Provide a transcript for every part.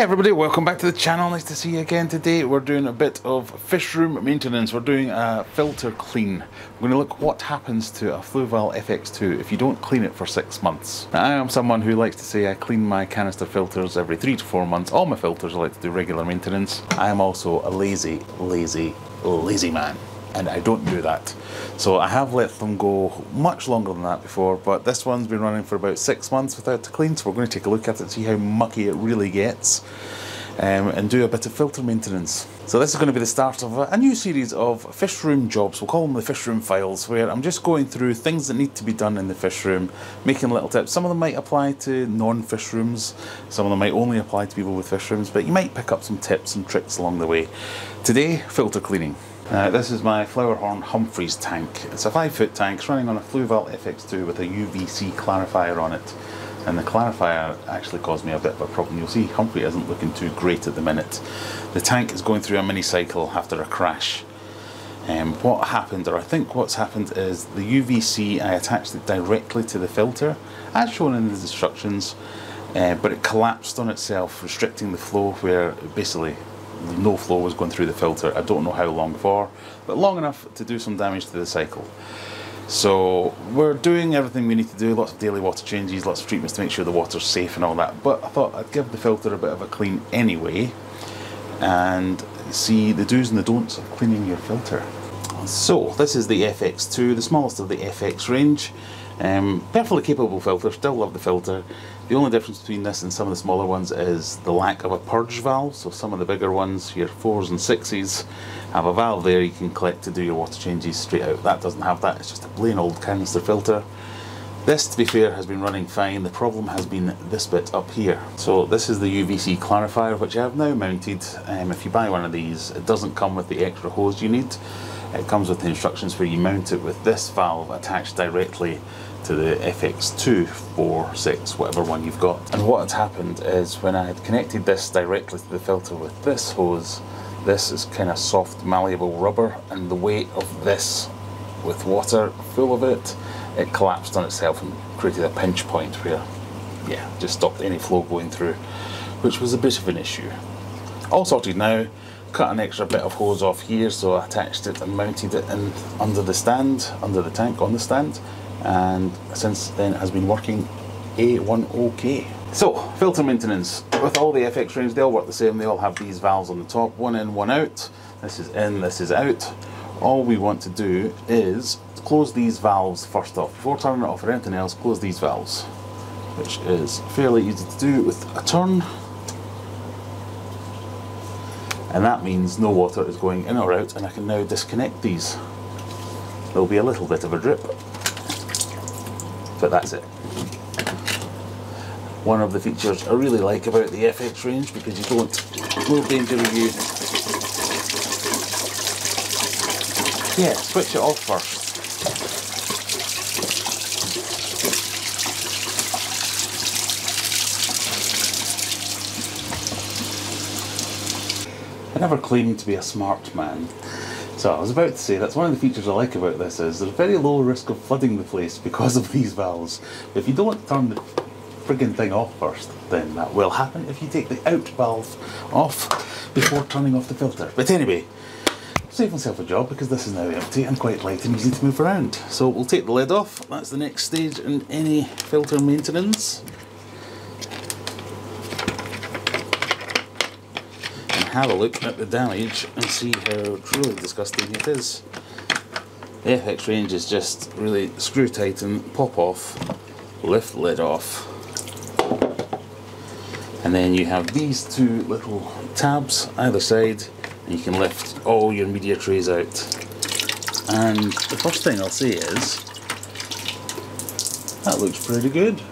Hey everybody, welcome back to the channel. Nice to see you again today. We're doing a bit of fish room maintenance. We're doing a filter clean. We're going to look what happens to a Fluval FX2 if you don't clean it for six months. Now, I am someone who likes to say I clean my canister filters every three to four months. All my filters I like to do regular maintenance. I am also a lazy, lazy, lazy man and I don't do that. So I have let them go much longer than that before, but this one's been running for about six months without a clean, so we're going to take a look at it and see how mucky it really gets. Um, and do a bit of filter maintenance. So this is going to be the start of a, new series of fish room jobs. We'll call them the fish room files, where I'm just going through things that need to be done in the fish room, making little tips. Some of them might apply to non-fish rooms, some of them might only apply to people with fish rooms, but you might pick up some tips and tricks along the way. Today, filter cleaning. Uh, this is my Flowerhorn Humphreys tank. It's a 5 foot tank, it's running on a Fluval FX2 with a UVC clarifier on it. And the clarifier actually caused me a bit of a problem. You'll see Humphrey isn't looking too great at the minute. The tank is going through a mini cycle after a crash. Um, what happened, or I think what's happened, is the UVC, I attached it directly to the filter, as shown in the instructions, uh, but it collapsed on itself, restricting the flow where basically no flow was going through the filter. I don't know how long for, but long enough to do some damage to the cycle. So we're doing everything we need to do, lots of daily water changes, lots of treatments to make sure the water's safe and all that. But I thought I'd give the filter a bit of a clean anyway and see the do's and the don'ts of cleaning your filter. So this is the FX2, the smallest of the FX range. Um, perfectly capable filter, still love the filter. The only difference between this and some of the smaller ones is the lack of a purge valve. So some of the bigger ones, your 4s and 6s, have a valve there you can collect to do your water changes straight out. That doesn't have that, it's just a plain old canister filter. This, to be fair, has been running fine. The problem has been this bit up here. So this is the UVC clarifier, which I have now mounted. Um, if you buy one of these, it doesn't come with the extra hose you need. It comes with the instructions where you mount it with this valve attached directly to the FX2, 4, 6, whatever one you've got. And what had happened is when I had connected this directly to the filter with this hose, this is kind of soft malleable rubber and the weight of this with water full of it, it collapsed on itself and created a pinch point where, yeah, just stopped any flow going through, which was a bit of an issue. All sorted now, cut an extra bit of hose off here so I attached it and mounted it in under the stand, under the tank on the stand and since then it has been working A1 OK. So, filter maintenance. With all the FX range, they all work the same. They all have these valves on the top, one in, one out. This is in, this is out. All we want to do is close these valves first off. Before turning it off or anything else, close these valves, which is fairly easy to do with a turn. And that means no water is going in or out, and I can now disconnect these. There'll be a little bit of a drip, but that's it. One of the features I really like about the FX range because you don't, no danger of you. Yeah, switch it off first. Never claimed to be a smart man, so I was about to say that's one of the features I like about this is there's a very low risk of flooding the place because of these valves. If you don't turn the frigging thing off first, then that will happen if you take the out valve off before turning off the filter. But anyway, save myself a job because this is now empty and quite light and easy to move around. So we'll take the lid off, that's the next stage in any filter maintenance. Have a look at the damage and see how truly disgusting it is. The FX range is just really screw tight and pop off, lift lid off, and then you have these two little tabs either side and you can lift all your media trays out. And the first thing I'll say is, that looks pretty good.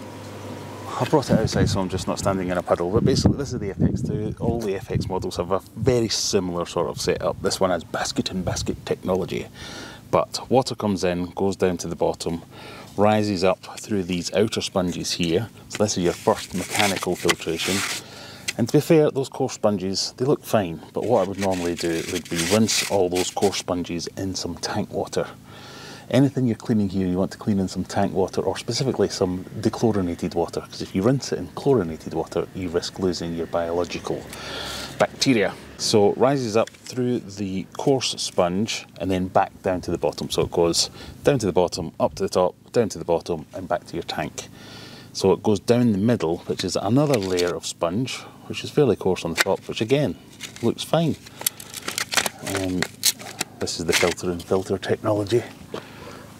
I brought it outside so I'm just not standing in a puddle, but basically this is the FX2. All the FX models have a very similar sort of setup. This one has basket and basket technology, but water comes in, goes down to the bottom, rises up through these outer sponges here. So this is your first mechanical filtration. And to be fair, those coarse sponges, they look fine, but what I would normally do would be rinse all those coarse sponges in some tank water Anything you're cleaning here, you want to clean in some tank water or specifically some dechlorinated water because if you rinse it in chlorinated water, you risk losing your biological bacteria. So it rises up through the coarse sponge and then back down to the bottom. So it goes down to the bottom, up to the top, down to the bottom, and back to your tank. So it goes down the middle, which is another layer of sponge, which is fairly coarse on the top, which again looks fine. Um, this is the filter and filter technology.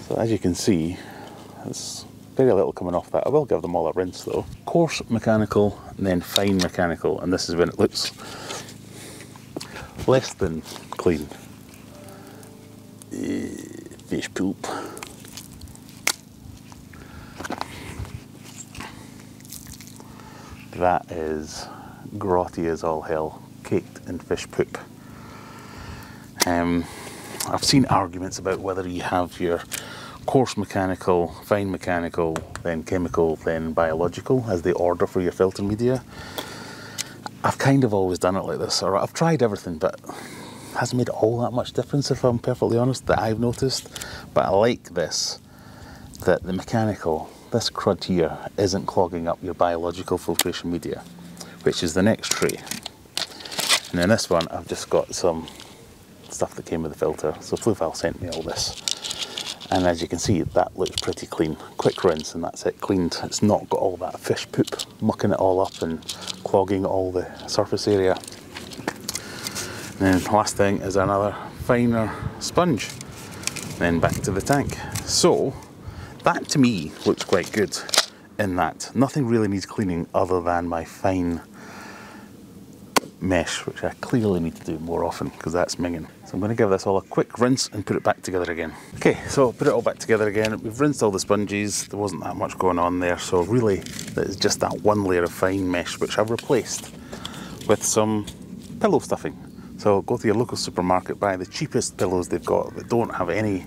So as you can see, there's very little coming off that. I will give them all a rinse though. Coarse mechanical and then fine mechanical, and this is when it looks less than clean. Uh, fish poop. That is grotty as all hell, caked in fish poop. Um, I've seen arguments about whether you have your coarse mechanical, fine mechanical, then chemical, then biological as the order for your filter media. I've kind of always done it like this, or I've tried everything, but hasn't made all that much difference if I'm perfectly honest, that I've noticed. But I like this, that the mechanical, this crud here, isn't clogging up your biological filtration media, which is the next tray. And in this one, I've just got some stuff that came with the filter. So Fluval sent me all this. And as you can see, that looks pretty clean. Quick rinse and that's it, cleaned. It's not got all that fish poop mucking it all up and clogging all the surface area. And then last thing is another finer sponge. Then back to the tank. So that to me looks quite good in that nothing really needs cleaning other than my fine mesh, which I clearly need to do more often because that's minging. So I'm going to give this all a quick rinse and put it back together again. Okay, so put it all back together again. We've rinsed all the sponges. There wasn't that much going on there. So really, it's just that one layer of fine mesh, which I've replaced with some pillow stuffing. So go to your local supermarket, buy the cheapest pillows they've got that don't have any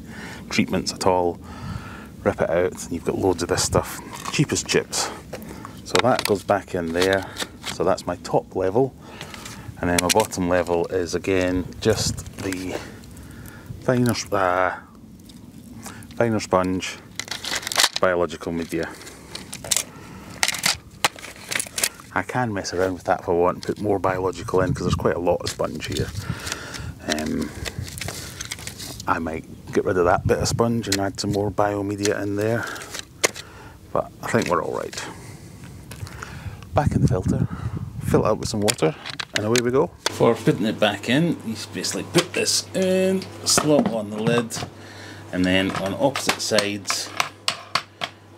treatments at all. Rip it out and you've got loads of this stuff. Cheapest chips. So that goes back in there. So that's my top level and then my bottom level is again just the finer, uh, finer sponge biological media. I can mess around with that if I want and put more biological in because there's quite a lot of sponge here. Um, I might get rid of that bit of sponge and add some more biomedia in there, but I think we're alright. Back in the filter, fill it up with some water and away we go. For putting it back in, you basically put this in, slot on the lid, and then on opposite sides,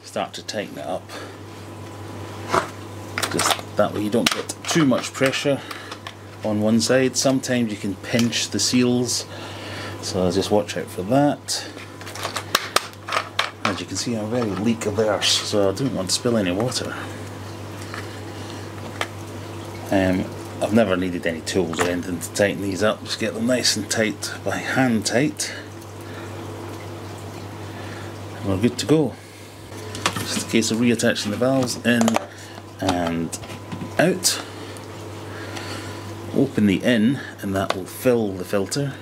start to tighten it up. Just that way you don't get too much pressure on one side. Sometimes you can pinch the seals, so just watch out for that. As you can see, I'm very leak averse, so I don't want to spill any water. Um, I've never needed any tools or anything to tighten these up, just get them nice and tight by hand tight. And we're good to go. Just a case of reattaching the valves in and out. Open the in and that will fill the filter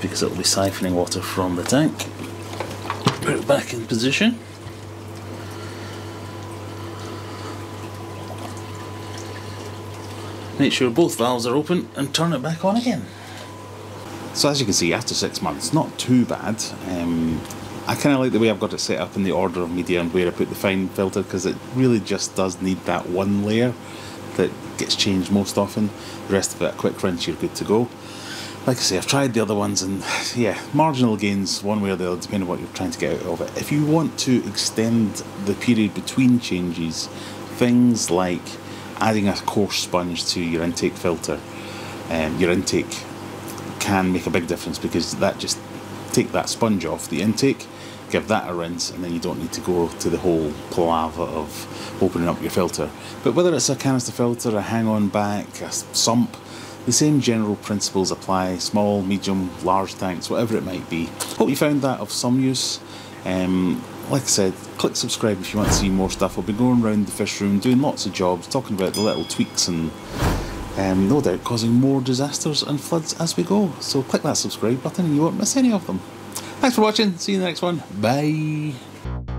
because it will be siphoning water from the tank. Put it back in position. Make sure both valves are open and turn it back on again. So as you can see, after six months, not too bad. Um, I kind of like the way I've got it set up in the order of media and where I put the fine filter because it really just does need that one layer that gets changed most often. The rest of it, a quick rinse, you're good to go. Like I say, I've tried the other ones and yeah, marginal gains one way or the other depending on what you're trying to get out of it. If you want to extend the period between changes, things like adding a coarse sponge to your intake filter, um, your intake can make a big difference because that just take that sponge off the intake, give that a rinse, and then you don't need to go to the whole palaver of opening up your filter. But whether it's a canister filter, a hang-on back, a sump, the same general principles apply, small, medium, large tanks, whatever it might be. Hope you found that of some use. Um, like I said, click subscribe if you want to see more stuff. I'll be going around the fish room doing lots of jobs, talking about the little tweaks and Um, no doubt causing more disasters and floods as we go. So click that subscribe button and you won't miss any of them. Thanks for watching. See you in the next one. Bye.